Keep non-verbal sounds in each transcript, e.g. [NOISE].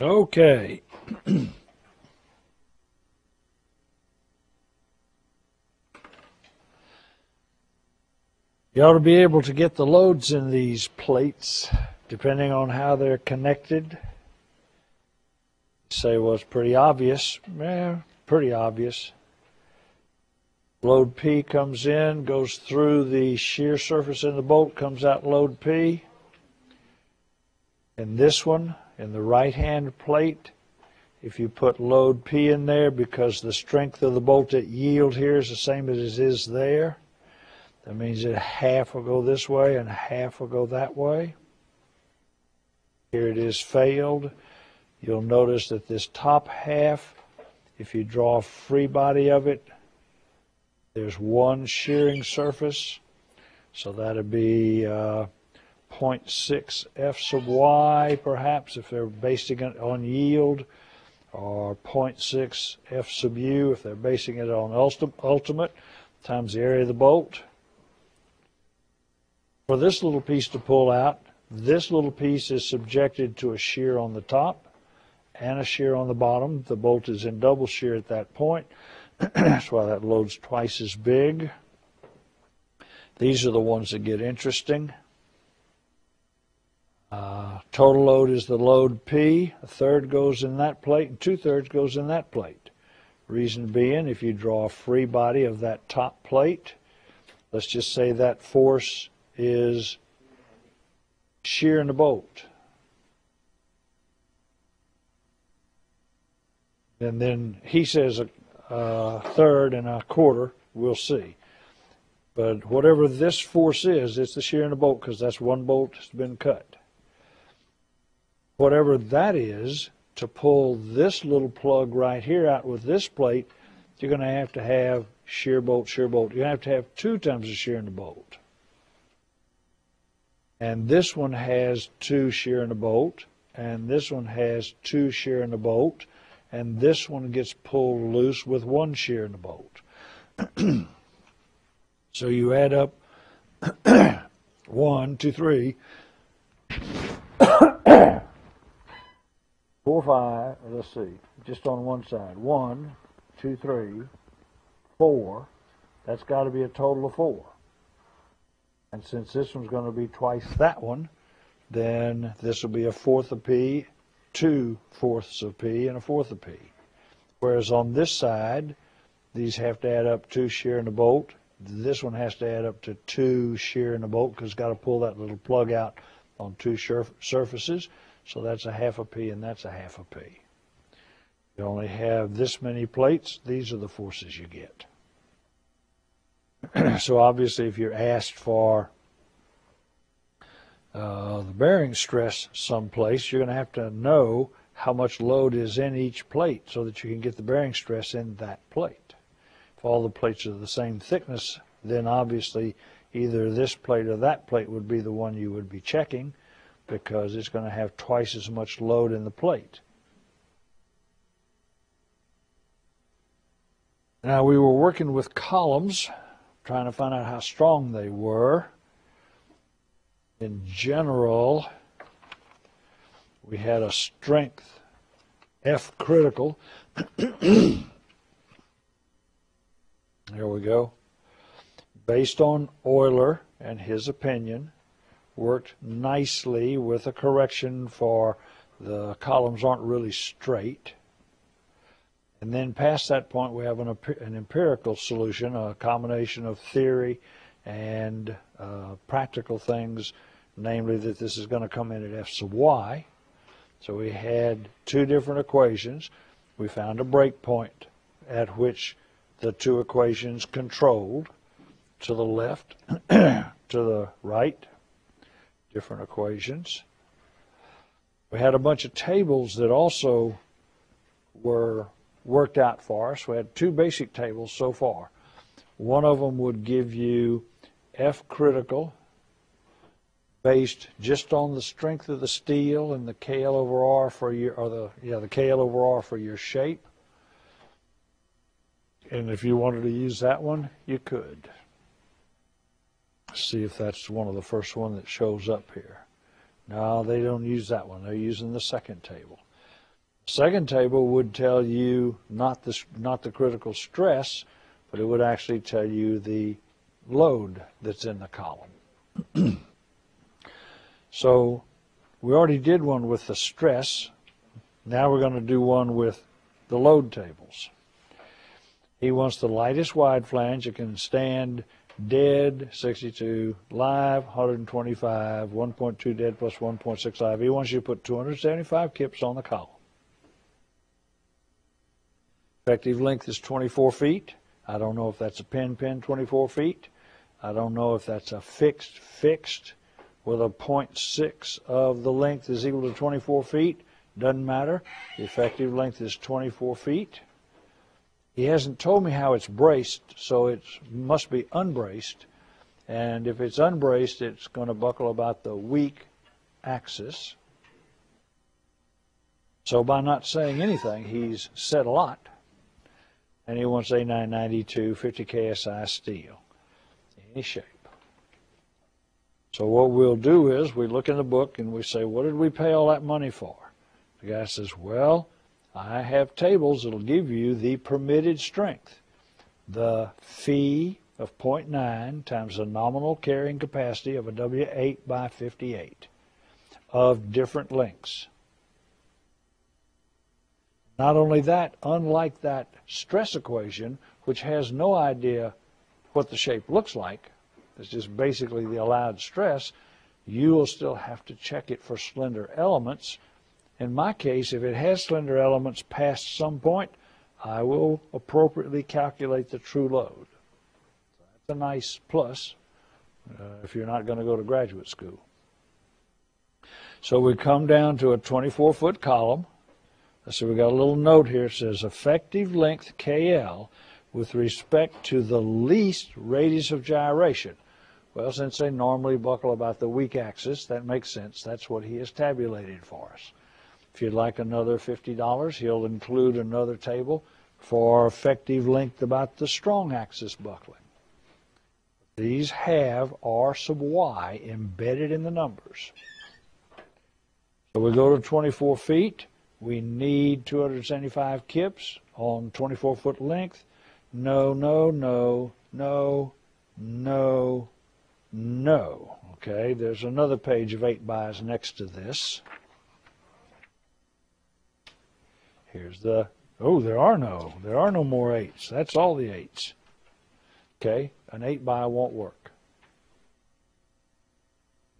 Okay. you ought to be able to get the loads in these plates depending on how they're connected. say, well, it's pretty obvious. Yeah, pretty obvious. Load P comes in, goes through the shear surface in the bolt, comes out load P. And this one, in the right hand plate, if you put load P in there because the strength of the bolt at yield here is the same as it is there, that means that half will go this way and half will go that way. Here it is failed. You'll notice that this top half, if you draw a free body of it, there's one shearing surface, so that'd be uh, 0.6 f sub y, perhaps, if they're basing it on yield, or 0.6 f sub u if they're basing it on ultimate, times the area of the bolt. For this little piece to pull out, this little piece is subjected to a shear on the top and a shear on the bottom. The bolt is in double shear at that point. [CLEARS THROAT] That's why that load's twice as big. These are the ones that get interesting. Uh, total load is the load P. A third goes in that plate and two thirds goes in that plate. Reason being, if you draw a free body of that top plate, let's just say that force is shear in the bolt. And then he says a, a third and a quarter, we'll see. But whatever this force is, it's the shear in the bolt because that's one bolt that's been cut. Whatever that is, to pull this little plug right here out with this plate, you're going to have to have shear bolt, shear bolt. To have to have two times the shear in the bolt. And this one has two shear in the bolt, and this one has two shear in the bolt, and this one gets pulled loose with one shear in the bolt. [CLEARS THROAT] so you add up [CLEARS THROAT] one, two, three, four, five, let's see, just on one side. One, two, three, four. That's got to be a total of four. And since this one's going to be twice that one, then this will be a fourth of P, two fourths of P, and a fourth of P. Whereas on this side, these have to add up two shear in the bolt. This one has to add up to two shear in the bolt because it's got to pull that little plug out on two surfaces. So that's a half a P and that's a half a P. You only have this many plates. These are the forces you get. [CLEARS THROAT] so obviously, if you're asked for uh, the bearing stress someplace, you're going to have to know how much load is in each plate so that you can get the bearing stress in that plate. If all the plates are the same thickness, then obviously either this plate or that plate would be the one you would be checking because it's going to have twice as much load in the plate. Now we were working with columns trying to find out how strong they were. In general, we had a strength F critical. [CLEARS THROAT] there we go. Based on Euler and his opinion, worked nicely with a correction for the columns aren't really straight. And then past that point, we have an, an empirical solution, a combination of theory and uh, practical things, namely that this is going to come in at f sub y. So we had two different equations. We found a breakpoint at which the two equations controlled to the left, [CLEARS THROAT] to the right, different equations. We had a bunch of tables that also were worked out for us. We had two basic tables so far. One of them would give you F critical based just on the strength of the steel and the KL over R for your, or the, yeah, the KL over R for your shape. And if you wanted to use that one, you could. See if that's one of the first one that shows up here. No, they don't use that one. They're using the second table. Second table would tell you not the, not the critical stress, but it would actually tell you the load that's in the column. [CLEARS THROAT] so we already did one with the stress. Now we're going to do one with the load tables. He wants the lightest wide flange. It can stand dead 62, live 125, 1.2 dead plus 1.65. He wants you to put 275 kips on the column. Effective length is 24 feet. I don't know if that's a pin pin 24 feet. I don't know if that's a fixed fixed with a 0.6 of the length is equal to 24 feet. Doesn't matter. The effective length is 24 feet. He hasn't told me how it's braced, so it must be unbraced. And if it's unbraced, it's going to buckle about the weak axis. So by not saying anything, he's said a lot. And he wants A992 50 KSI steel, any shape. So what we'll do is we look in the book and we say, what did we pay all that money for? The guy says, well, I have tables that'll give you the permitted strength. The phi of 0.9 times the nominal carrying capacity of a W8 by 58 of different lengths. Not only that, unlike that stress equation, which has no idea what the shape looks like, it's just basically the allowed stress, you will still have to check it for slender elements in my case, if it has slender elements past some point, I will appropriately calculate the true load. That's a nice plus uh, if you're not going to go to graduate school. So we come down to a 24 foot column. So we got a little note here. It says effective length KL with respect to the least radius of gyration. Well, since they normally buckle about the weak axis, that makes sense. That's what he has tabulated for us. If you'd like another $50, he'll include another table for effective length about the strong axis buckling. These have R sub y embedded in the numbers. So we go to 24 feet. We need 275 kips on 24 foot length. No, no, no, no, no, no. Okay, there's another page of 8 bys next to this. Here's the, oh, there are no, there are no more eights. That's all the eights. Okay, an eight by won't work.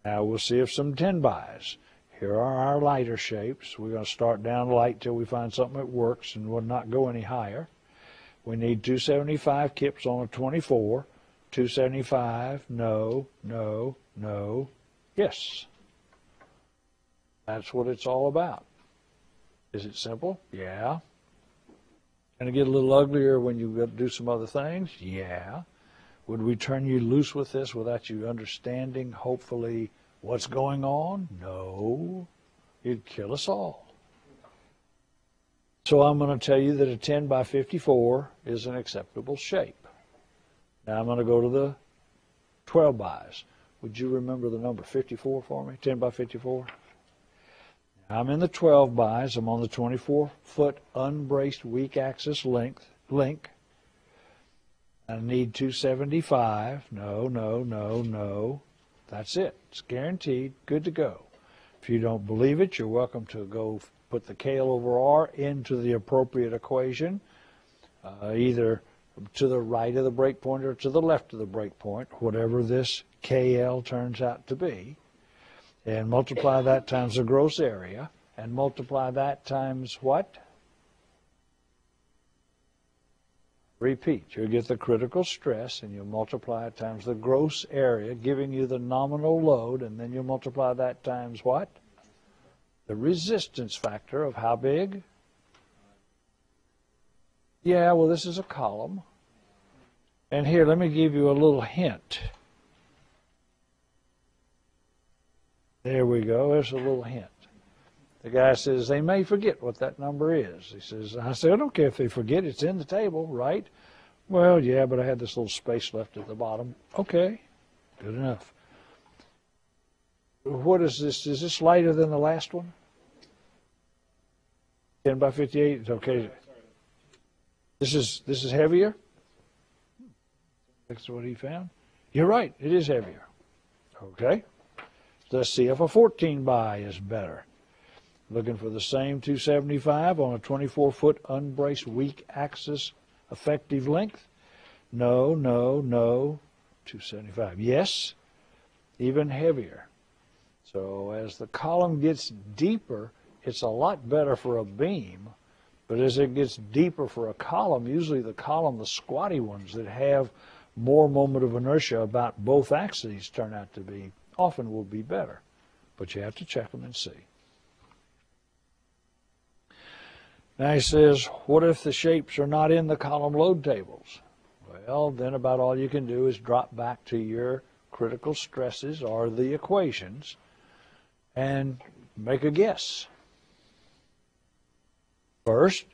Now we'll see if some 10 bys. Here are our lighter shapes. We're going to start down light till we find something that works and we'll not go any higher. We need 275 kips on a 24. 275, no, no, no, yes. That's what it's all about. Is it simple? Yeah. Can it get a little uglier when you do some other things? Yeah. Would we turn you loose with this without you understanding, hopefully, what's going on? No. You'd kill us all. So I'm going to tell you that a 10 by 54 is an acceptable shape. Now I'm going to go to the 12 bys. Would you remember the number 54 for me? 10 by 54? I'm in the 12 bys. I'm on the 24 foot unbraced weak axis length link. I need 275. No, no, no, no. That's it. It's guaranteed. Good to go. If you don't believe it, you're welcome to go put the KL over R into the appropriate equation, uh, either to the right of the breakpoint or to the left of the breakpoint, whatever this KL turns out to be and multiply that times the gross area, and multiply that times what? Repeat. You'll get the critical stress, and you'll multiply it times the gross area, giving you the nominal load, and then you'll multiply that times what? The resistance factor of how big? Yeah, well, this is a column. And here, let me give you a little hint. There we go. There's a little hint. The guy says, they may forget what that number is. He says, I said, I don't care if they forget. It's in the table, right? Well, yeah, but I had this little space left at the bottom. Okay, good enough. What is this? Is this lighter than the last one? 10 by 58, it's okay. This is, this is heavier? That's what he found. You're right, it is heavier. Okay. Let's see if a 14 by is better. Looking for the same 275 on a 24 foot unbraced weak axis effective length? No, no, no. 275. Yes, even heavier. So as the column gets deeper, it's a lot better for a beam. But as it gets deeper for a column, usually the column, the squatty ones that have more moment of inertia about both axes turn out to be, often will be better. But you have to check them and see. Now he says, what if the shapes are not in the column load tables? Well, then about all you can do is drop back to your critical stresses or the equations and make a guess. First,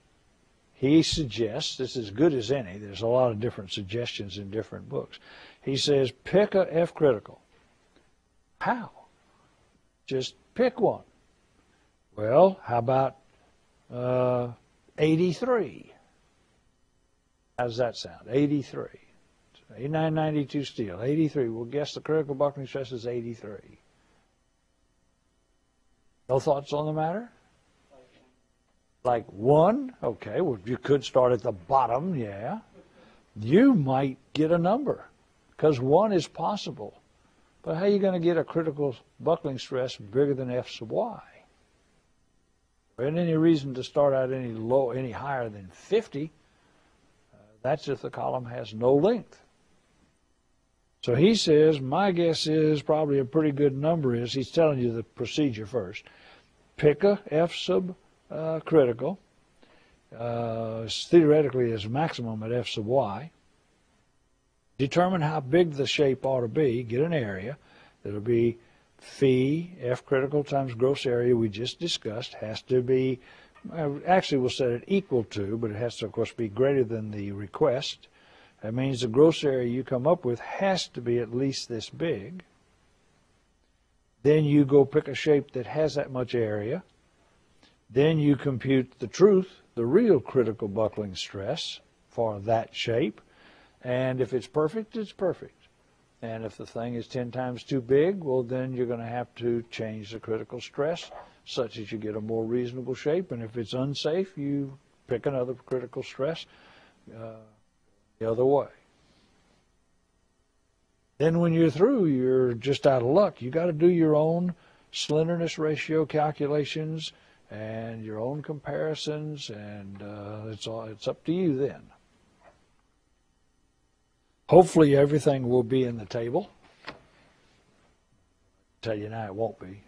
he suggests, this is as good as any, there's a lot of different suggestions in different books. He says, pick a F critical. How? Just pick one. Well, how about uh, 83? How does that sound? 83. A992 steel, 83. We'll guess the critical buckling stress is 83. No thoughts on the matter? Like one? Okay, well, you could start at the bottom, yeah. You might get a number because one is possible. But how are you going to get a critical buckling stress bigger than F sub y? Isn't any reason to start out any low, any higher than 50. Uh, that's if the column has no length. So he says, my guess is probably a pretty good number is, he's telling you the procedure first. Pick a F sub uh, critical, uh, theoretically is maximum at f sub y. Determine how big the shape ought to be, get an area that'll be phi f critical times gross area we just discussed has to be, uh, actually we'll set it equal to, but it has to of course be greater than the request. That means the gross area you come up with has to be at least this big. Then you go pick a shape that has that much area then you compute the truth, the real critical buckling stress for that shape. And if it's perfect, it's perfect. And if the thing is 10 times too big, well, then you're going to have to change the critical stress such that you get a more reasonable shape. And if it's unsafe, you pick another critical stress uh, the other way. Then when you're through, you're just out of luck. You got to do your own slenderness ratio calculations and your own comparisons, and uh, it's all it's up to you then. Hopefully, everything will be in the table. Tell you now, it won't be.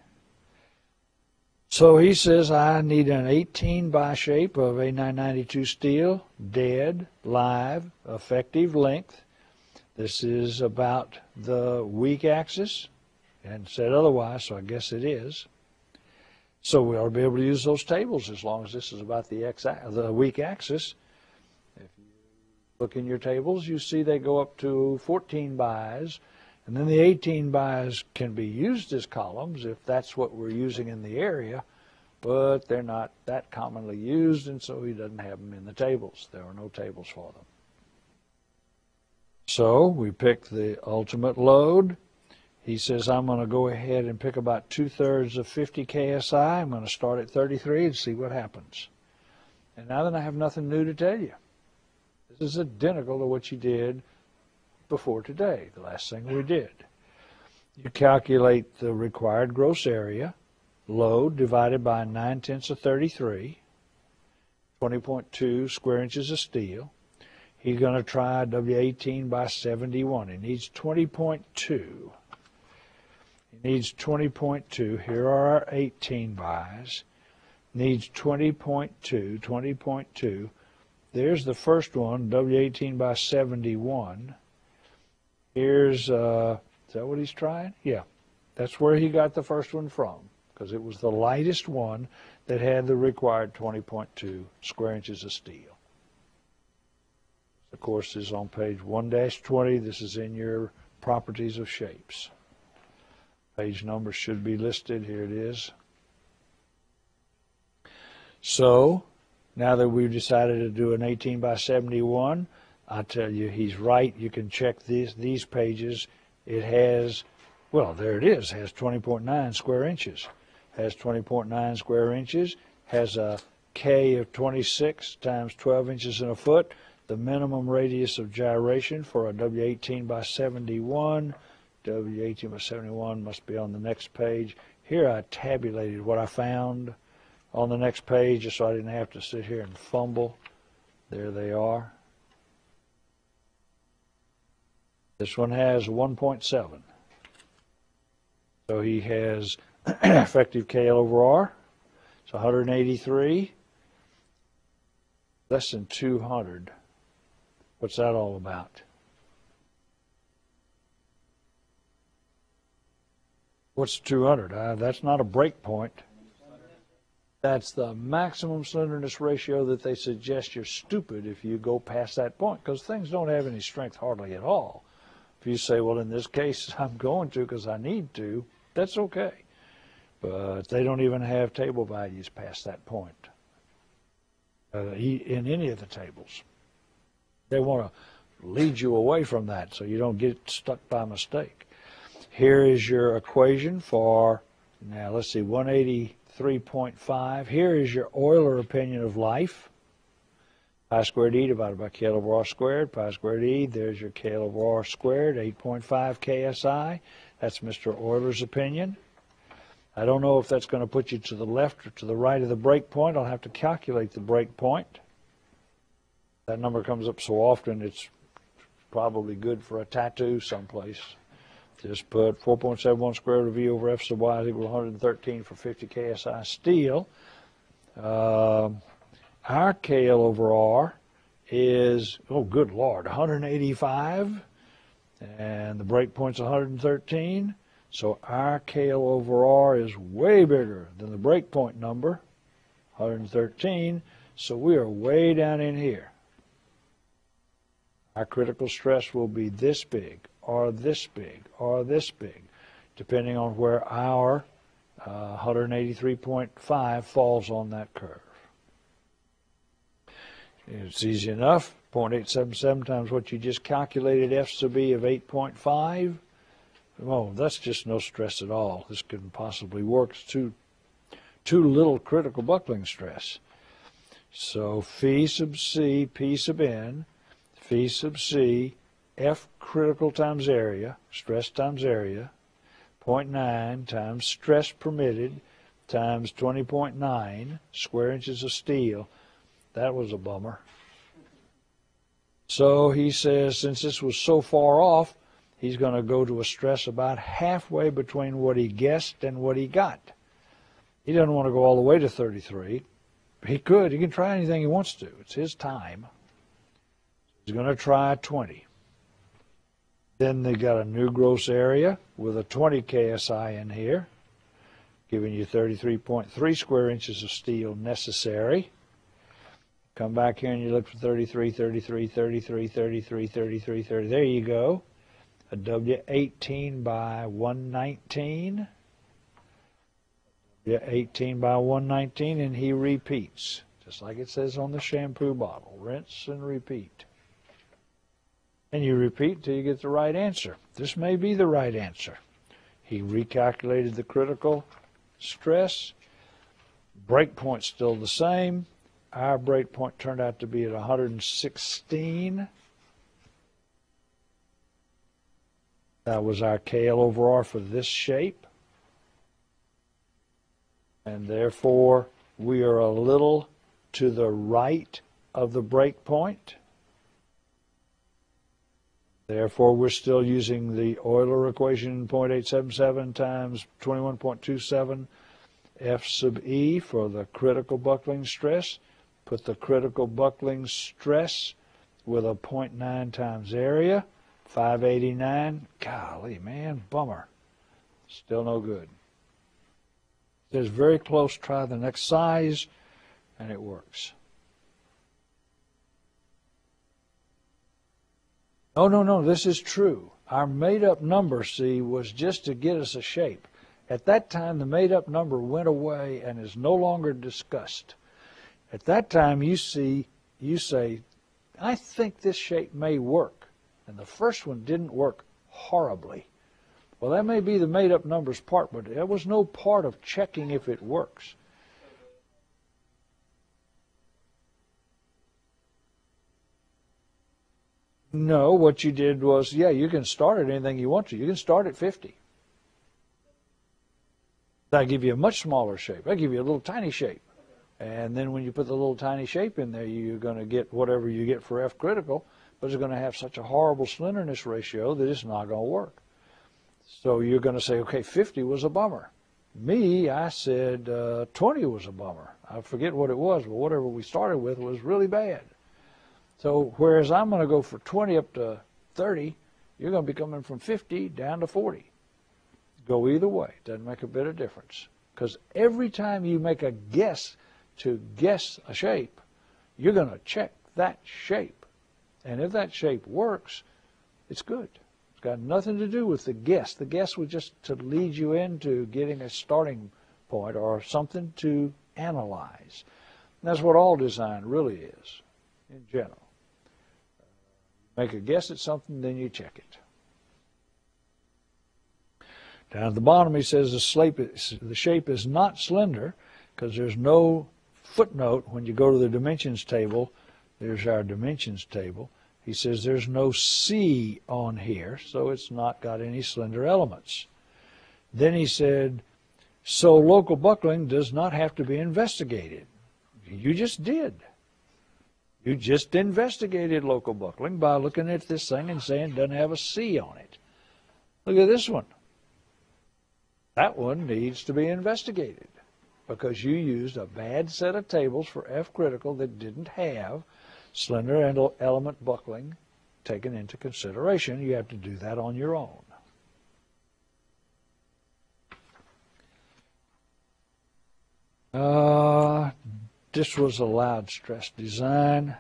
So he says, I need an 18 by shape of A992 steel, dead, live, effective length. This is about the weak axis, and said otherwise, so I guess it is. So we ought to be able to use those tables as long as this is about the x the weak axis. Look in your tables, you see they go up to 14 bys, and then the 18 bys can be used as columns if that's what we're using in the area, but they're not that commonly used, and so he doesn't have them in the tables. There are no tables for them. So we pick the ultimate load he says, I'm going to go ahead and pick about two thirds of 50 KSI. I'm going to start at 33 and see what happens. And now then I have nothing new to tell you. This is identical to what you did before today, the last thing we did. You calculate the required gross area, load divided by 9 tenths of 33, 20.2 square inches of steel. He's going to try W18 by 71. He needs 20.2 He needs 20.2. Here are our 18 bys. Needs 20.2, 20.2. There's the first one, W18 by 71. Here's, uh, is that what he's trying? Yeah, that's where he got the first one from, because it was the lightest one that had the required 20.2 square inches of steel. Of course, is on page 1-20. This is in your properties of shapes. Page number should be listed. Here it is. So, now that we've decided to do an 18 by 71, I tell you, he's right. You can check these, these pages. It has, well, there it is, has 20.9 square inches. Has 20.9 square inches, has a K of 26 times 12 inches in a foot, the minimum radius of gyration for a W18 by 71. W18 by 71 must be on the next page. Here I tabulated what I found on the next page just so I didn't have to sit here and fumble. There they are. This one has 1.7. So he has [CLEARS THROAT] effective K over R. It's 183. Less than 200. What's that all about? What's 200? Uh, that's not a break point. That's the maximum slenderness ratio that they suggest you're stupid if you go past that point because things don't have any strength hardly at all. If you say, well, in this case, [LAUGHS] I'm going to because I need to, that's okay. But they don't even have table values past that point uh, in any of the tables. They want to lead you away from that so you don't get stuck by mistake. Here is your equation for, now let's see, 183.5. Here is your Euler opinion of life. Pi squared E divided by K over R squared. Pi squared E, there's your K over R squared, 8.5 KSI. That's Mr. Euler's opinion. I don't know if that's going to put you to the left or to the right of the break point. I'll have to calculate the break point. That number comes up so often, it's probably good for a tattoo someplace. Just put 4.71 square root of V over F sub Y is equal to 113 for 50 KSI steel. Uh, our KL over R is, oh, good Lord, 185, and the break point's 113. So our KL over R is way bigger than the break point number, 113. So we are way down in here. Our critical stress will be this big, or this big, or this big, depending on where our uh, 183.5 falls on that curve. It's easy enough. 0.877 times what you just calculated, F sub B of 8.5. Oh, that's just no stress at all. This couldn't possibly work. It's too, too little critical buckling stress. So phi sub C, P sub N, phi sub C, F critical times area, stress times area, 0.9 times stress permitted times 20.9 square inches of steel. That was a bummer. So he says, since this was so far off, he's going to go to a stress about halfway between what he guessed and what he got. He doesn't want to go all the way to 33. He could. He can try anything he wants to. It's his time. He's going to try 20. Then they got a new gross area with a 20 KSI in here, giving you 33.3 square inches of steel necessary. Come back here and you look for 33, 33, 33, 33, 33, 30. There you go. A W18 by 119. W18 by 119, and he repeats, just like it says on the shampoo bottle. Rinse and repeat. And you repeat until you get the right answer. This may be the right answer. He recalculated the critical stress. Breakpoint still the same. Our breakpoint turned out to be at 116. That was our KL over R for this shape. And therefore, we are a little to the right of the breakpoint. Therefore, we're still using the Euler equation 0.877 times 21.27 F sub E for the critical buckling stress. Put the critical buckling stress with a 0.9 times area, 589. Golly, man, bummer. Still no good. It's very close. Try the next size, and it works. Oh, no, no, this is true. Our made up number, see, was just to get us a shape. At that time, the made up number went away and is no longer discussed. At that time, you see, you say, I think this shape may work. And the first one didn't work horribly. Well, that may be the made up numbers part, but there was no part of checking if it works. No, what you did was, yeah, you can start at anything you want to. You can start at 50. That'll give you a much smaller shape. That'll give you a little tiny shape. And then when you put the little tiny shape in there, you're going to get whatever you get for F critical, but it's going to have such a horrible slenderness ratio that it's not going to work. So you're going to say, okay, 50 was a bummer. Me, I said uh, 20 was a bummer. I forget what it was, but whatever we started with was really bad. So whereas I'm going to go for 20 up to 30, you're going to be coming from 50 down to 40. Go either way. It doesn't make a bit of difference. Because every time you make a guess to guess a shape, you're going to check that shape. And if that shape works, it's good. It's got nothing to do with the guess. The guess was just to lead you into getting a starting point or something to analyze. And that's what all design really is in general. Make a guess at something, then you check it. Down at the bottom, he says the, shape is, not slender because there's no footnote when you go to the dimensions table. There's our dimensions table. He says there's no C on here, so it's not got any slender elements. Then he said, so local buckling does not have to be investigated. You just did. You just investigated local buckling by looking at this thing and saying it doesn't have a C on it. Look at this one. That one needs to be investigated because you used a bad set of tables for F critical that didn't have slender element buckling taken into consideration. You have to do that on your own. Uh, this was a loud stress design.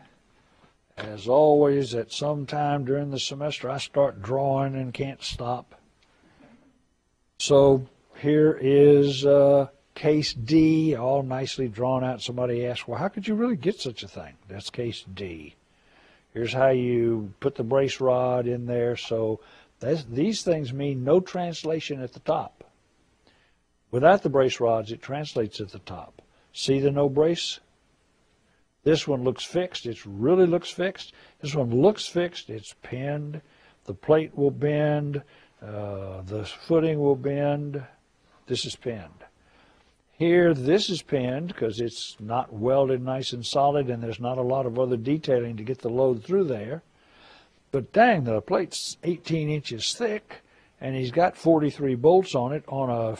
As always, at some time during the semester, I start drawing and can't stop. So here is uh, case D, all nicely drawn out. Somebody asked, well, how could you really get such a thing? That's case D. Here's how you put the brace rod in there. So these things mean no translation at the top. Without the brace rods, it translates at the top. See the no brace? This one looks fixed. It really looks fixed. This one looks fixed. It's pinned. The plate will bend. Uh, the footing will bend. This is pinned. Here, this is pinned because it's not welded nice and solid and there's not a lot of other detailing to get the load through there. But dang, the plate's 18 inches thick and he's got 43 bolts on it on a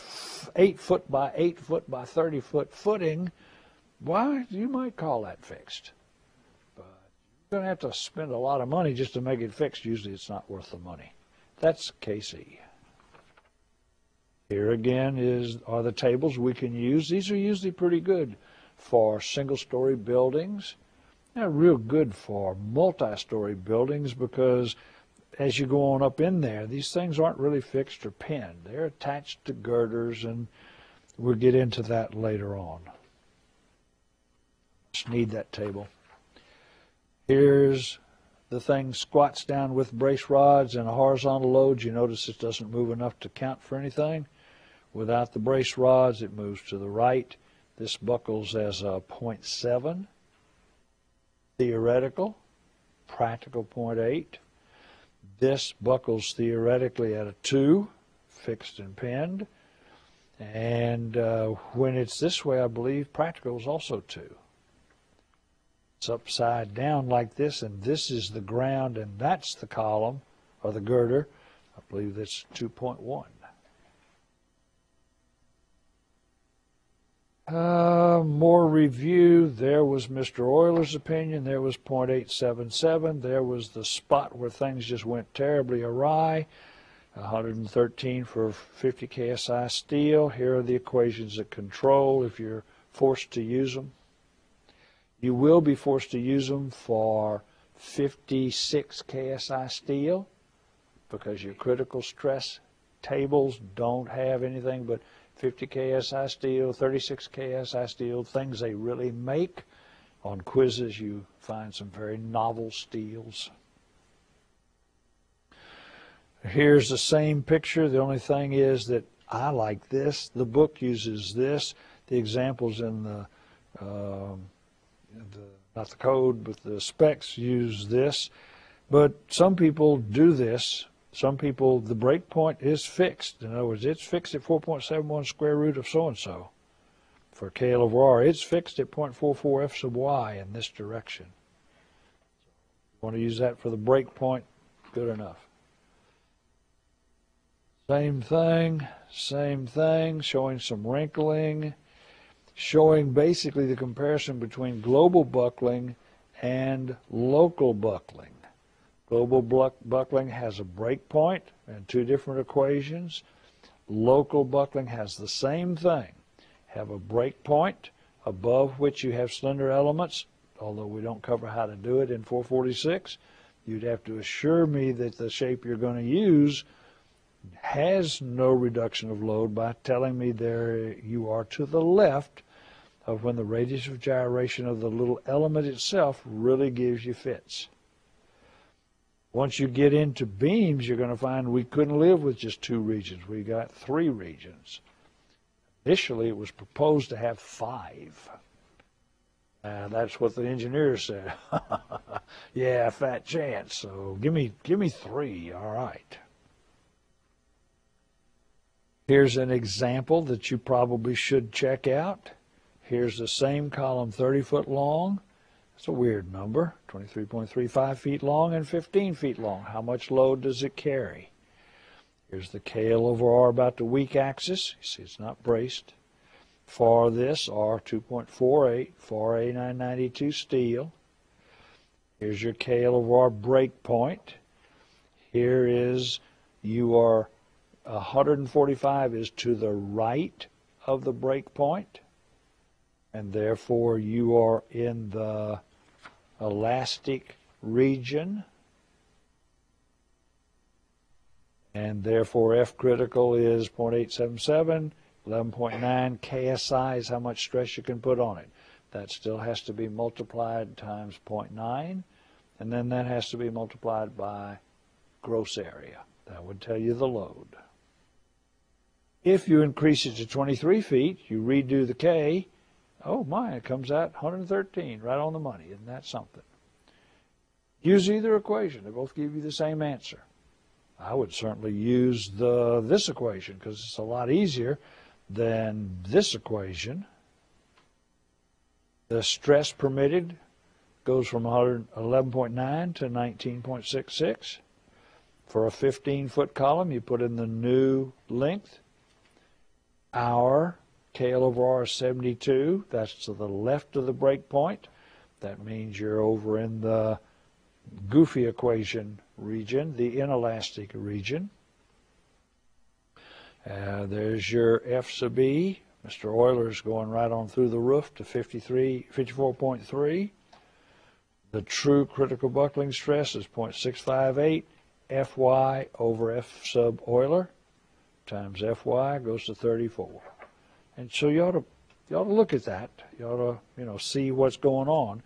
8 foot by 8 foot by 30 foot footing, why, you might call that fixed. But you're going to have to spend a lot of money just to make it fixed. Usually it's not worth the money. That's KC. Here again is are the tables we can use. These are usually pretty good for single-story buildings. They're real good for multi-story buildings because as you go on up in there, these things aren't really fixed or pinned. They're attached to girders, and we'll get into that later on. Need that table. Here's the thing squats down with brace rods and a horizontal load. You notice it doesn't move enough to count for anything. Without the brace rods, it moves to the right. This buckles as a 0.7. Theoretical, practical 0.8. This buckles theoretically at a 2, fixed and pinned. And uh, when it's this way, I believe practical is also 2. It's upside down like this, and this is the ground, and that's the column, or the girder. I believe that's 2.1. Uh, more review. There was Mr. Euler's opinion. There was .877. There was the spot where things just went terribly awry. 113 for 50 KSI steel. Here are the equations that control if you're forced to use them. You will be forced to use them for 56 KSI steel because your critical stress tables don't have anything but 50 KSI steel, 36 KSI steel, things they really make, on quizzes you find some very novel steels. Here's the same picture. The only thing is that I like this. The book uses this. The examples in the, um, the not the code, but the specs use this. But some people do this. Some people, the breakpoint is fixed. In other words, it's fixed at 4.71 square root of so and so. For K over R, it's fixed at 0.44 f sub y in this direction. Want to use that for the breakpoint? Good enough. Same thing, same thing, showing some wrinkling, showing basically the comparison between global buckling and local buckling. Global buckling has a break point and two different equations. Local buckling has the same thing. Have a break point above which you have slender elements, although we don't cover how to do it in 446. You'd have to assure me that the shape you're going to use has no reduction of load by telling me there you are to the left of when the radius of gyration of the little element itself really gives you fits. Once you get into beams, you're going to find we couldn't live with just two regions. We got three regions. Initially, it was proposed to have five. And that's what the engineers said. [LAUGHS] yeah, fat chance. So give me give me three. All right. Here's an example that you probably should check out. Here's the same column 30 foot long. It's a weird number, 23.35 feet long and 15 feet long. How much load does it carry? Here's the KL over R about the weak axis. You see it's not braced. For this, R 2.48 for A992 steel. Here's your KL over R break point. Here is you are 145 is to the right of the break point, and therefore you are in the elastic region, and therefore F critical is 0.877, 11.9 KSI is how much stress you can put on it. That still has to be multiplied times 0.9, and then that has to be multiplied by gross area. That would tell you the load. If you increase it to 23 feet, you redo the K, oh my, it comes out 113, right on the money. Isn't that something? Use either equation. They both give you the same answer. I would certainly use the this equation because it's a lot easier than this equation. The stress permitted goes from 11.9 to 19.66. For a 15 foot column, you put in the new length our KL over R72. That's to the left of the break point. That means you're over in the goofy equation region, the inelastic region. Uh, there's your F sub E. Mr. Euler's going right on through the roof to 53, 54.3. The true critical buckling stress is 0.658 Fy over F sub Euler times Fy goes to 34. And so you ought to you ought to look at that. You ought to, you know, see what's going on.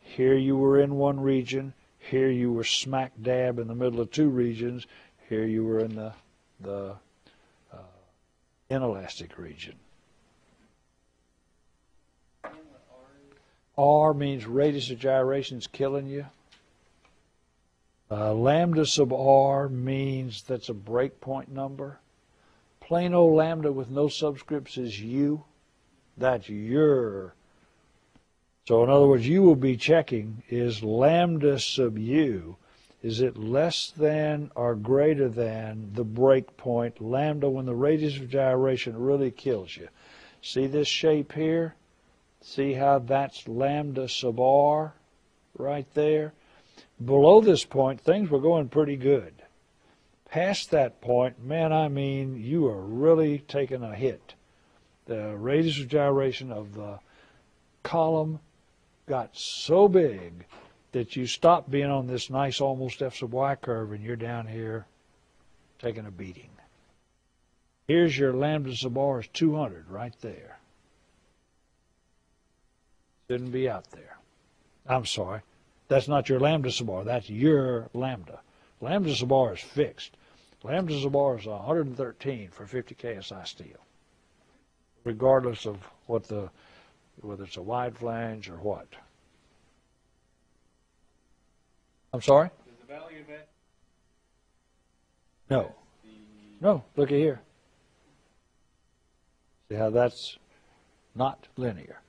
Here you were in one region. Here you were smack dab in the middle of two regions. Here you were in the the uh, inelastic region. R means radius of gyration is killing you. Uh, lambda sub R means that's a breakpoint number. Plain old lambda with no subscripts is u. That's your. So in other words, you will be checking is lambda sub u, is it less than or greater than the break point lambda when the radius of gyration really kills you. See this shape here? See how that's lambda sub r right there? Below this point, things were going pretty good past that point, man, I mean, you are really taking a hit. The radius of gyration of the column got so big that you stop being on this nice almost f sub y curve and you're down here taking a beating. Here's your lambda sub r is 200 right there. Shouldn't be out there. I'm sorry. That's not your lambda sub r. That's your lambda. Lambda sub r is fixed. Lambda sub r is 113 for 50 ksi steel, regardless of what the whether it's a wide flange or what. I'm sorry? Does the value of that? No. No, look at here. See how that's not linear.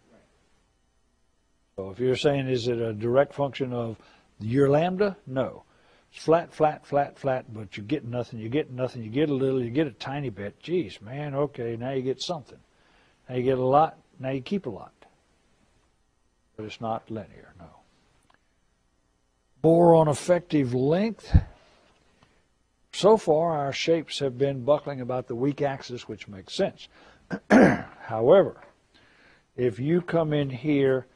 So if you're saying is it a direct function of your lambda? No. It's flat, flat, flat, flat, but you get nothing, you get nothing, you get a little, you get a tiny bit. Geez, man, okay, now you get something. Now you get a lot, now you keep a lot. But it's not linear, no. More on effective length. So far, our shapes have been buckling about the weak axis, which makes sense. [CLEARS THROAT] However, if you come in here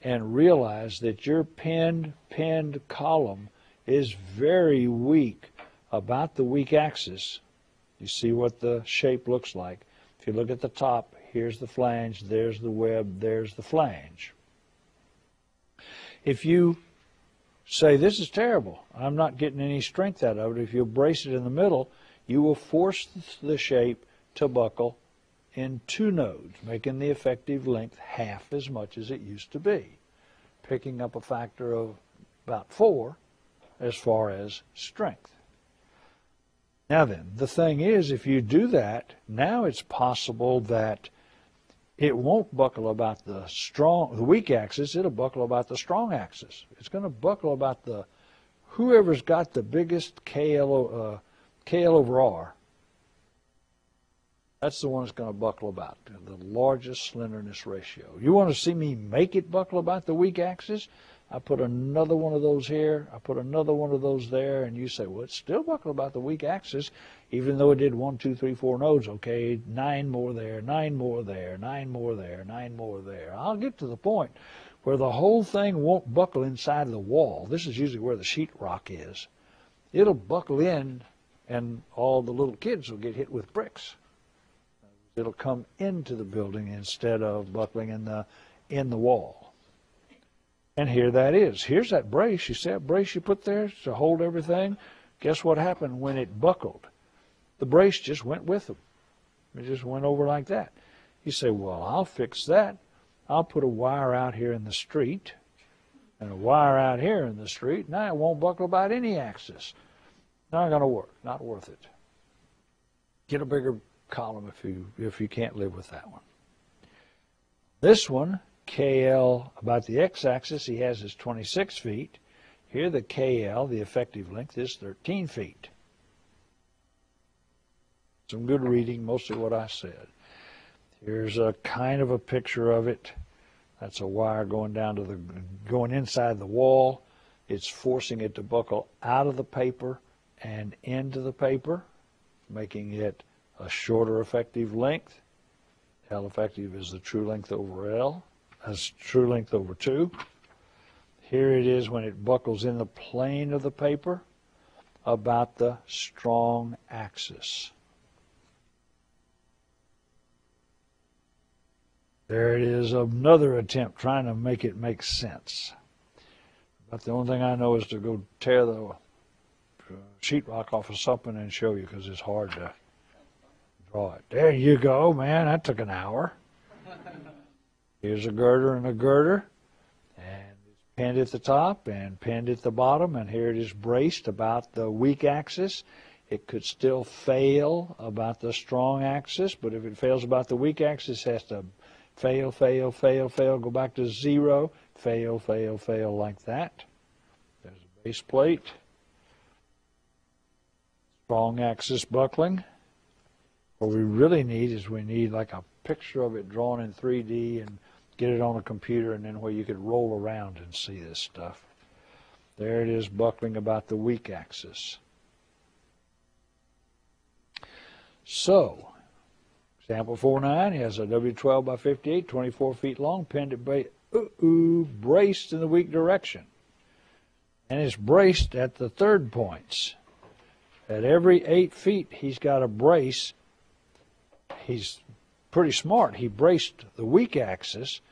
and realize that your pinned, pinned column is very weak about the weak axis, you see what the shape looks like. If you look at the top, here's the flange, there's the web, there's the flange. If you say, this is terrible, I'm not getting any strength out of it, if you brace it in the middle, you will force the shape to buckle in two nodes, making the effective length half as much as it used to be, picking up a factor of about four as far as strength. Now then, the thing is, if you do that, now it's possible that it won't buckle about the strong, the weak axis. It'll buckle about the strong axis. It's going to buckle about the whoever's got the biggest KL, uh, KL over R. That's the one that's going to buckle about the largest slenderness ratio. You want to see me make it buckle about the weak axis? I put another one of those here. I put another one of those there, and you say, well, it's still buckle about the weak axis, even though it did one, two, three, four nodes. Okay, nine more there, nine more there, nine more there, nine more there. I'll get to the point where the whole thing won't buckle inside the wall. This is usually where the sheetrock is. It'll buckle in, and all the little kids will get hit with bricks. It'll come into the building instead of buckling in the in the wall. And here that is. Here's that brace. You see that brace you put there to hold everything? Guess what happened when it buckled? The brace just went with them. It just went over like that. You say, well, I'll fix that. I'll put a wire out here in the street and a wire out here in the street. Now it won't buckle about any axis. Not going to work. Not worth it. Get a bigger column if you if you can't live with that one. This one, KL about the x-axis, he has is 26 feet. Here the KL, the effective length, is 13 feet. Some good reading, mostly what I said. Here's a kind of a picture of it. That's a wire going down to the going inside the wall. It's forcing it to buckle out of the paper and into the paper, making it a shorter effective length. L effective is the true length over L, as true length over 2. Here it is when it buckles in the plane of the paper about the strong axis. There it is, another attempt trying to make it make sense. But the only thing I know is to go tear the sheetrock off of something and show you because it's hard to draw it. There you go, man. That took an hour. Here's a girder and a girder. And it's pinned at the top and pinned at the bottom. And here it is braced about the weak axis. It could still fail about the strong axis, but if it fails about the weak axis, it has to fail, fail, fail, fail, go back to zero, fail, fail, fail, like that. There's a base plate. Strong axis buckling. What we really need is we need like a picture of it drawn in 3D and get it on a computer and then where you could roll around and see this stuff. There it is buckling about the weak axis. So, example 4.9, he has a W12 by 58, 24 feet long, pinned at ba- ooh, braced in the weak direction. And it's braced at the third points. At every eight feet, he's got a brace. He's pretty smart. He braced the weak axis,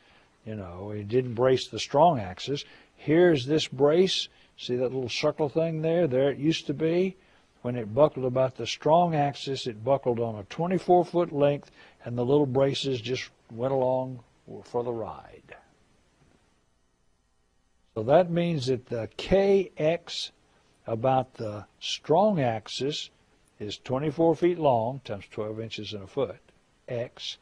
you know, he didn't brace the strong axis. Here's this brace. See that little circle thing there? There it used to be. When it buckled about the strong axis, it buckled on a 24 foot length, and the little braces just went along for the ride. So that means that the KX about the strong axis is 24 feet long times 12 inches in a foot, X.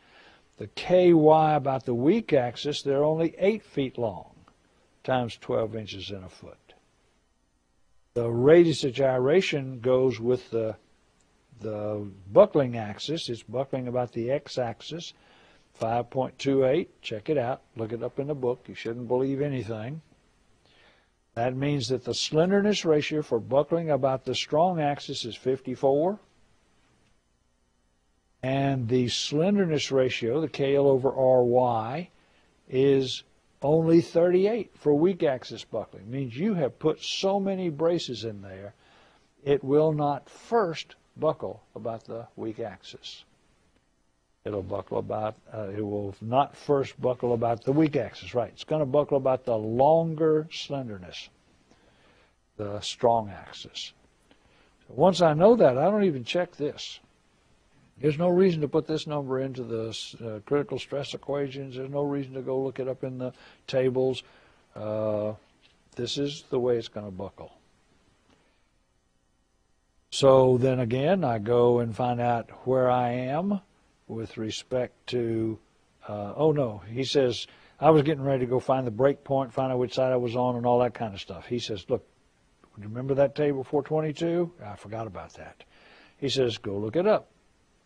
The KY about the weak axis, they're only 8 feet long times 12 inches in a foot. The radius of gyration goes with the, the buckling axis. It's buckling about the x-axis, 5.28. Check it out. Look it up in the book. You shouldn't believe anything. That means that the slenderness ratio for buckling about the strong axis is 54. And the slenderness ratio, the KL over RY, is only 38 for weak axis buckling. It Means you have put so many braces in there, it will not first buckle about the weak axis. It'll buckle about, uh, it will not first buckle about the weak axis, right. It's going to buckle about the longer slenderness, the strong axis. Once I know that, I don't even check this. There's no reason to put this number into the uh, critical stress equations. There's no reason to go look it up in the tables. Uh, this is the way it's going to buckle. So then again, I go and find out where I am with respect to, uh, oh no, he says, I was getting ready to go find the break point, find out which side I was on, and all that kind of stuff. He says, look, remember that table 422? I forgot about that. He says, go look it up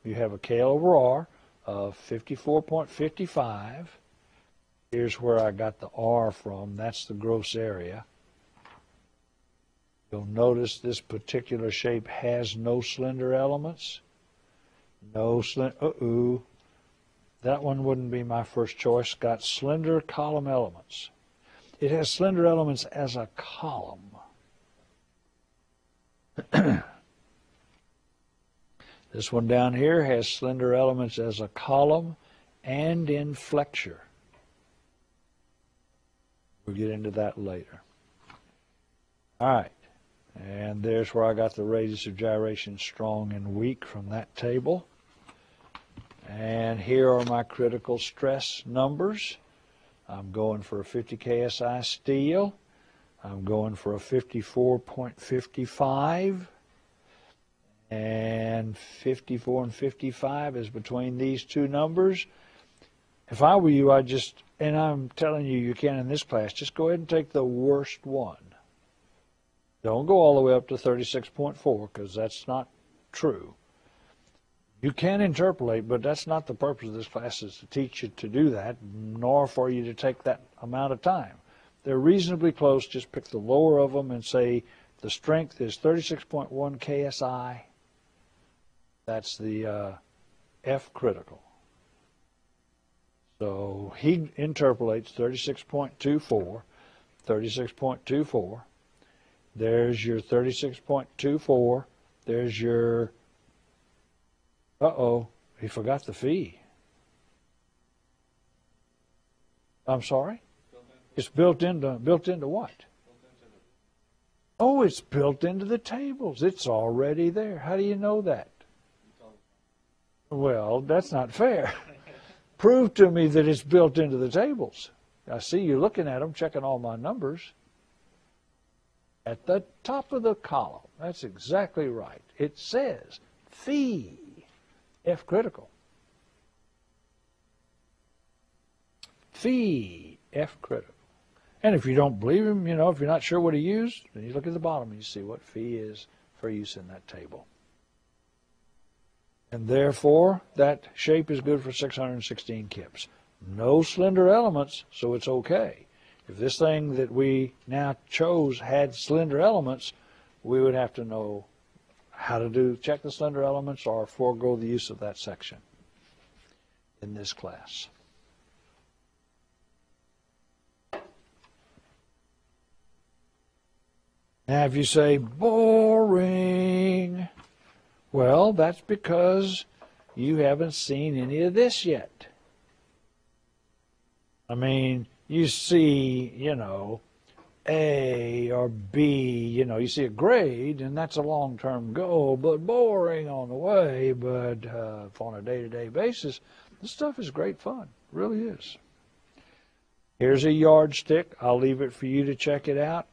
you have a KL over R of 54.55. Here's where I got the R from. That's the gross area. You'll notice this particular shape has no slender elements. No slender, uh-oh. That one wouldn't be my first choice. Got slender column elements. It has slender elements as a column. [CLEARS THROAT] This one down here has slender elements as a column and in flexure. We'll get into that later. All right. And there's where I got the radius of gyration strong and weak from that table. And here are my critical stress numbers. I'm going for a 50 KSI steel. I'm going for a 54.55 and 54 and 55 is between these two numbers. If I were you, I'd just, and I'm telling you, you can in this class, just go ahead and take the worst one. Don't go all the way up to 36.4 because that's not true. You can interpolate, but that's not the purpose of this class is to teach you to do that, nor for you to take that amount of time. They're reasonably close. Just pick the lower of them and say the strength is 36.1 KSI that's the uh, F critical. So he interpolates 36.24, 36.24. There's your 36.24. There's your, uh-oh, he forgot the phi. I'm sorry? It's built into, built into what? Oh, it's built into the tables. It's already there. How do you know that? Well, that's not fair. [LAUGHS] Prove to me that it's built into the tables. I see you looking at them, checking all my numbers. At the top of the column, that's exactly right. It says phi, F critical. Phi, F critical. And if you don't believe him, you know, if you're not sure what he used, then you look at the bottom and you see what phi is for use in that table. And therefore, that shape is good for 616 kips. No slender elements, so it's okay. If this thing that we now chose had slender elements, we would have to know how to do check the slender elements or forego the use of that section in this class. Now, if you say boring, well, that's because you haven't seen any of this yet. I mean, you see, you know, A or B. You know, you see a grade, and that's a long-term goal, but boring on the way. But uh, on a day-to-day basis, this stuff is great fun. Really is. Here's a yardstick. I'll leave it for you to check it out.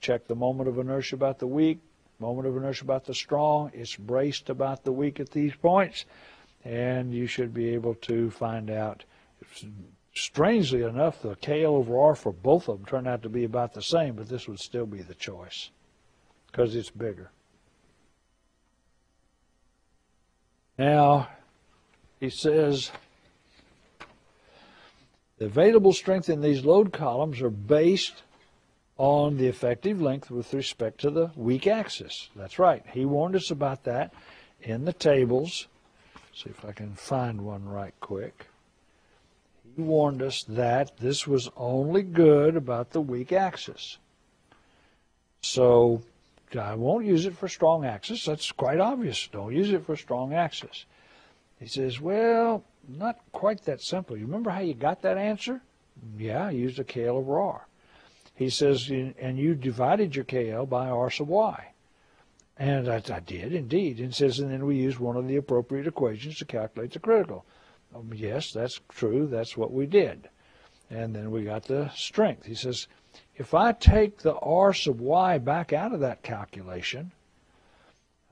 Check the moment of inertia about the weak, moment of inertia about the strong. It's braced about the weak at these points, and you should be able to find out. Strangely enough, the K over R for both of them turned out to be about the same, but this would still be the choice because it's bigger. Now, he says the available strength in these load columns are based on the effective length with respect to the weak axis. That's right. He warned us about that in the tables. See if I can find one right quick. He warned us that this was only good about the weak axis. So I won't use it for strong axis. That's quite obvious. Don't use it for strong axis. He says, well, not quite that simple. You remember how you got that answer? Yeah, I used a KL over R. He says, and you divided your KL by R sub Y. And I, I did indeed. And says, and then we used one of the appropriate equations to calculate the critical. Um, yes, that's true. That's what we did. And then we got the strength. He says, if I take the R sub Y back out of that calculation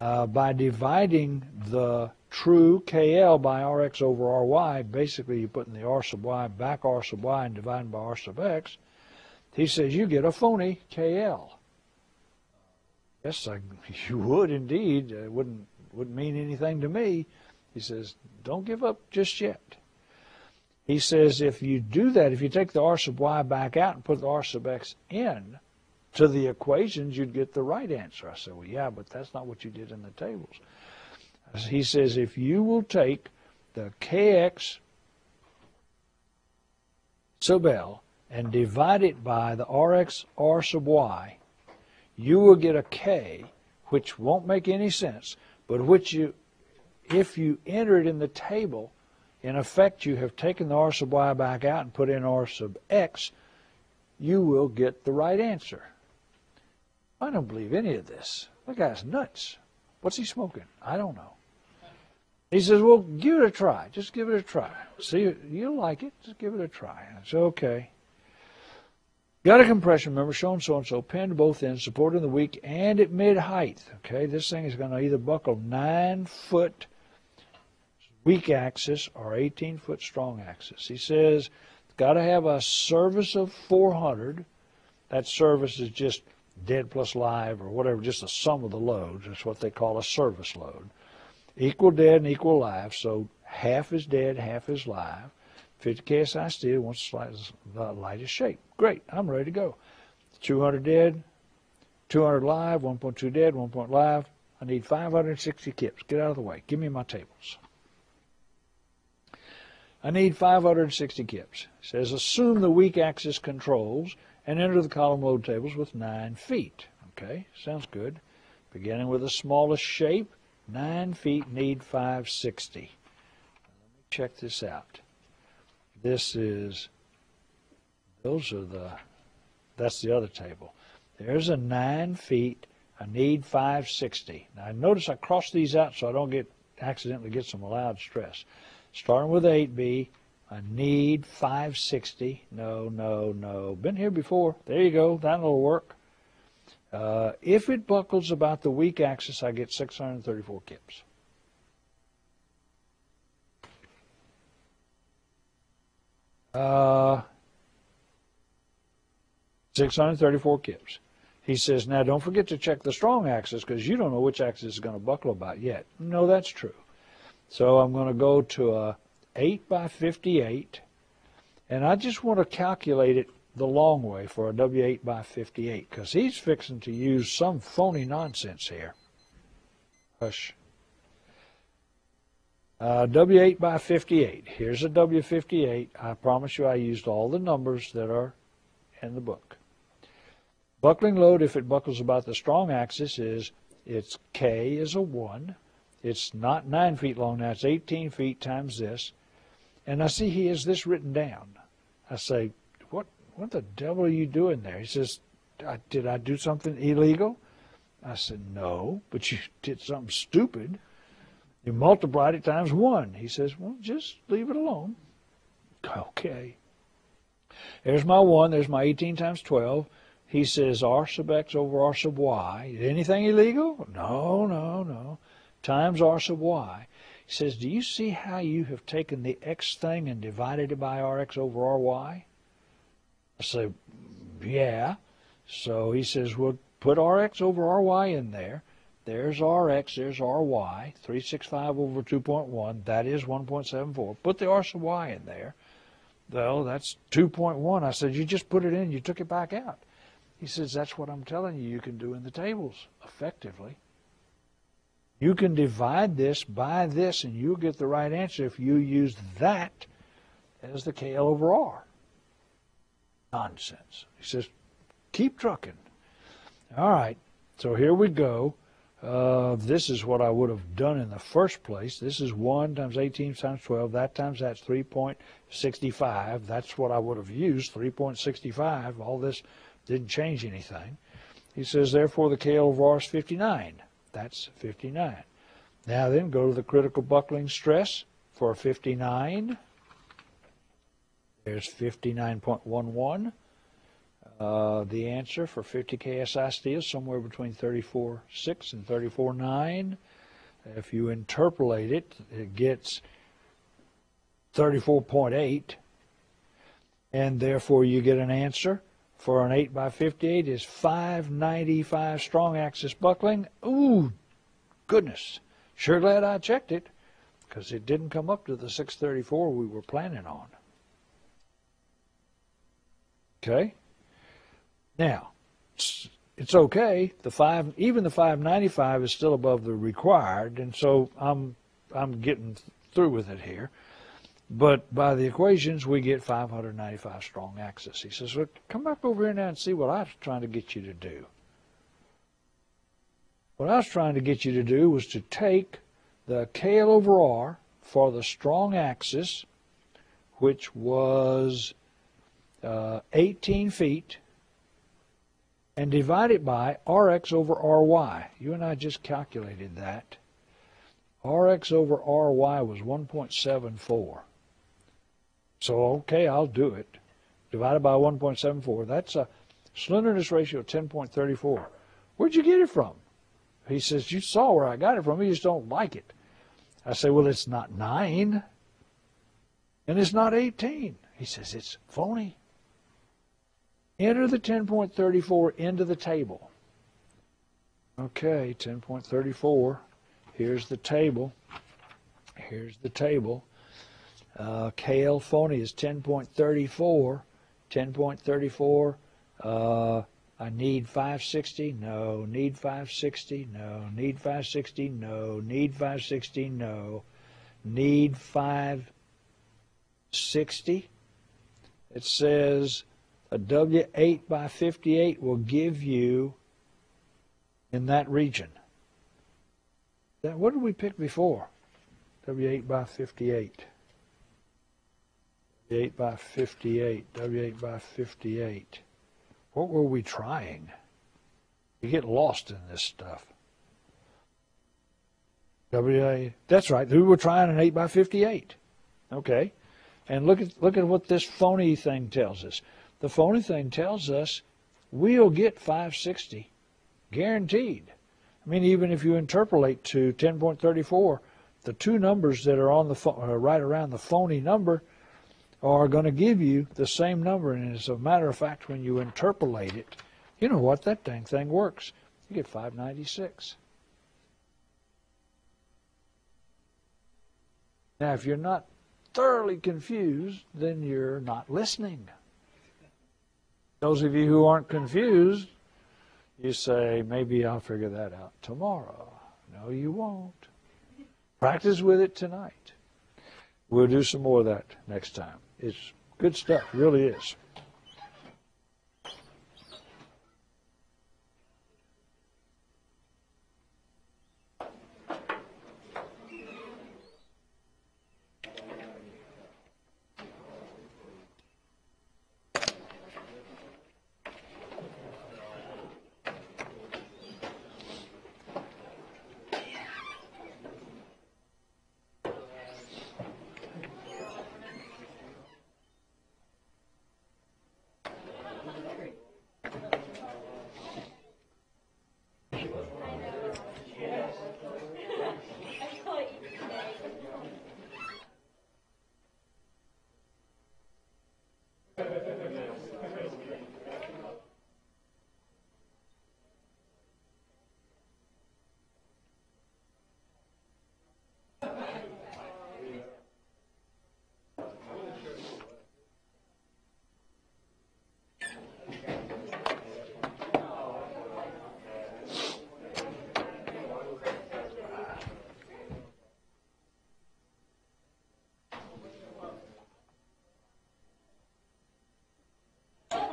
uh, by dividing the true KL by Rx over Ry, basically you're putting the R sub Y back R sub Y and dividing by R sub X, he says you get a phony KL. Yes, I, [LAUGHS] you would indeed. It wouldn't, wouldn't mean anything to me. He says, don't give up just yet. He says if you do that, if you take the R sub Y back out and put the R sub X in to the equations, you'd get the right answer. I said, well, yeah, but that's not what you did in the tables. He says if you will take the kx sub L and divide it by the Rx R sub Y, you will get a K, which won't make any sense, but which you, if you enter it in the table, in effect you have taken the R sub Y back out and put in R sub X, you will get the right answer. I don't believe any of this. That guy's nuts. What's he smoking? I don't know. He says, well, give it a try. Just give it a try. See, you'll like it. Just give it a try. I It's okay. Got a compression member shown so-and-so, pinned both ends, supporting the weak and at mid-height. Okay, this thing is going to either buckle 9-foot weak axis or 18-foot strong axis. He says got to have a service of 400. That service is just dead plus live or whatever, just the sum of the loads. That's what they call a service load equal dead and equal live. So half is dead, half is live. 50 KSI steel, wants the lightest shape. Great, I'm ready to go. 200 dead, 200 live, 1.2 dead, 1 point live. I need 560 kips. Get out of the way. Give me my tables. I need 560 kips. It says assume the weak axis controls and enter the column load tables with 9 feet. Okay, sounds good. Beginning with the smallest shape, Nine feet need 560. Let me check this out. This is, those are the, that's the other table. There's a nine feet. I need 560. Now notice I cross these out so I don't get accidentally get some allowed stress. Starting with 8B, I need 560. No, no, no. Been here before. There you go. That'll work. Uh, if it buckles about the weak axis, I get 634 kips. Uh, 634 kips. He says, now don't forget to check the strong axis because you don't know which axis is going to buckle about yet. No, that's true. So I'm going to go to a 8 by 58, and I just want to calculate it the long way for a W8 by 58 because he's fixing to use some phony nonsense here. Hush. Uh, W8 by 58. Here's a W58. I promise you I used all the numbers that are in the book. Buckling load, if it buckles about the strong axis, is its K is a 1. It's not 9 feet long. It's 18 feet times this. And I see he has this written down. I say, what what the devil are you doing there? He says, did I do something illegal? I said, no, but you did something stupid. You multiplied it times one. He says, well, just leave it alone. Okay. There's my one. There's my 18 times 12. He says R sub x over R sub y. Anything illegal? No, no, no. Times R sub y. He says, do you see how you have taken the x thing and divided it by Rx over Ry? I say, yeah. So he says, well, put Rx over Ry in there. There's Rx, there's Ry, 365 over 2.1, that is 1.74. Put the R sub y in there. Well, that's 2.1. I said, you just put it in, you took it back out. He says, that's what I'm telling you you can do in the tables, effectively. You can divide this by this, and you'll get the right answer if you use that as the KL over R. Nonsense. He says, keep trucking. All right, so here we go. Uh, this is what I would have done in the first place. This is 1 times 18 times 12. That times that's 3.65. That's what I would have used, 3.65. All this didn't change anything. He says, therefore, the KL R is 59. That's 59. Now then, go to the critical buckling stress for 59. There's 59.11. Uh, the answer for 50 KSI steel is somewhere between 34.6 and 34.9. If you interpolate it, it gets 34.8, and therefore you get an answer for an 8 by 58 is 595 strong axis buckling. Ooh, goodness. Sure glad I checked it because it didn't come up to the 634 we were planning on. Okay? Now, it's, it's okay. The five, even the 595 is still above the required, and so I'm I'm getting through with it here. But by the equations, we get 595 strong axis. He says, well, come back over here now and see what I was trying to get you to do. What I was trying to get you to do was to take the KL over R for the strong axis, which was uh, 18 feet, and divide it by Rx over Ry. You and I just calculated that. Rx over Ry was 1.74. So, okay, I'll do it. Divided by 1.74. That's a slenderness ratio of 10.34. Where'd you get it from? He says, You saw where I got it from. You just don't like it. I say, Well, it's not 9. And it's not 18. He says, It's phony. Enter the 10.34 into the table. Okay, 10.34. Here's the table. Here's the table. Uh, KL phony is 10.34. 10.34. Uh, I need 560. No. Need 560. No. Need 560. No. Need 560. No. Need 560. It says a W8 by 58 will give you in that region. That, what did we pick before? W8 by 58. W8 by 58. W8 by 58. What were we trying? You get lost in this stuff. WA, that's right. We were trying an 8 by 58. Okay. And look at look at what this phony thing tells us. The phony thing tells us we'll get 560 guaranteed. I mean, even if you interpolate to 10.34, the two numbers that are on the uh, right around the phony number are going to give you the same number. And as a matter of fact, when you interpolate it, you know what? That dang thing works. You get 596. Now, if you're not thoroughly confused, then you're not listening. Those of you who aren't confused, you say, maybe I'll figure that out tomorrow. No, you won't. Practice with it tonight. We'll do some more of that next time. It's good stuff, really is.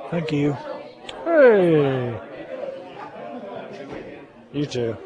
Thank you. Hey. You too.